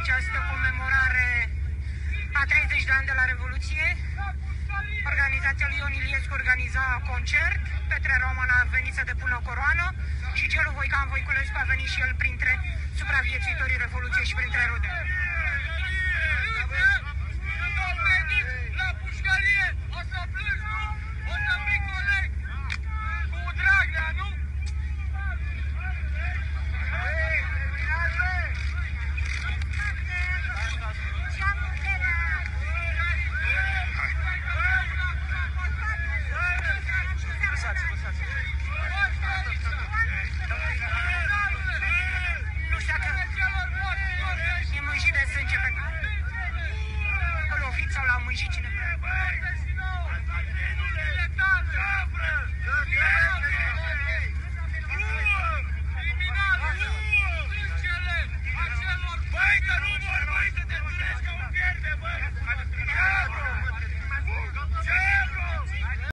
această comemorare a 30 de ani de la Revoluție. Organizația lui Ion Iliescu organiza concert, Petre Roman a venit să depună coroană și Gelu Voican Voiculescu a venit și el printre supraviețuitorii Revoluției și printre rude. și cineva.